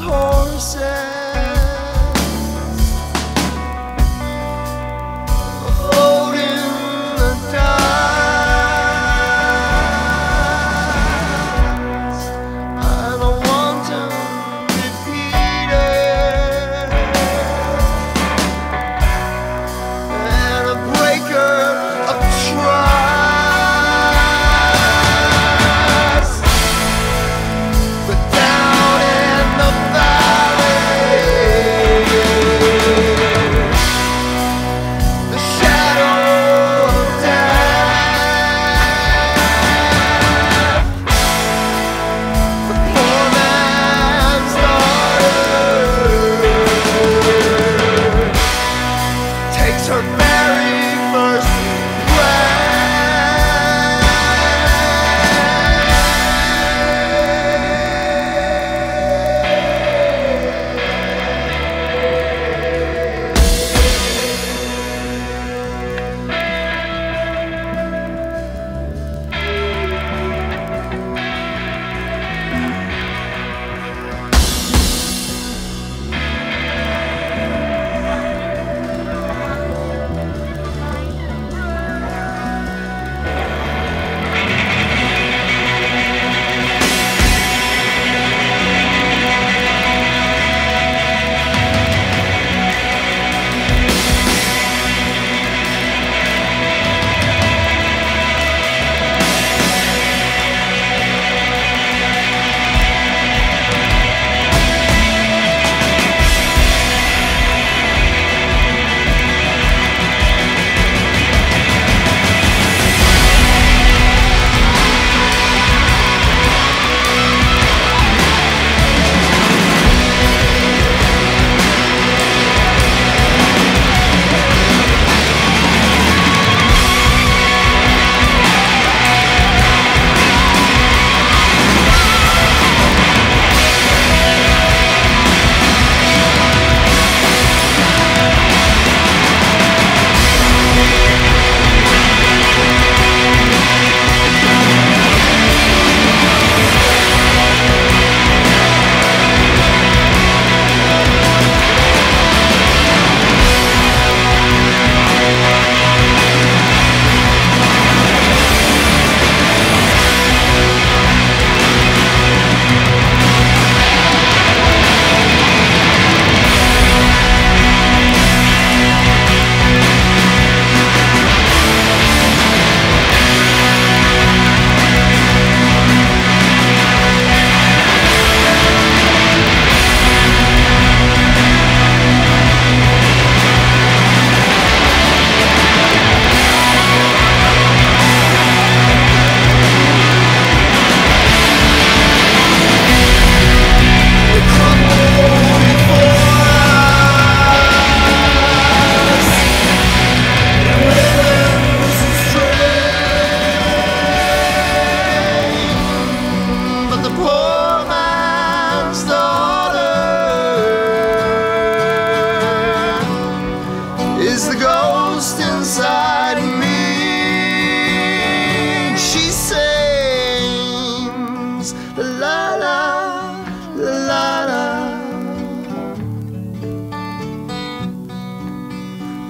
wild horses. Turn back.